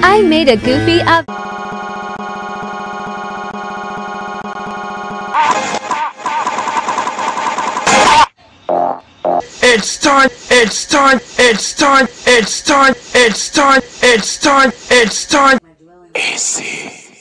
I made a goofy up. It's time, it's time, it's time, it's time, it's time, it's time, it's time. Easy.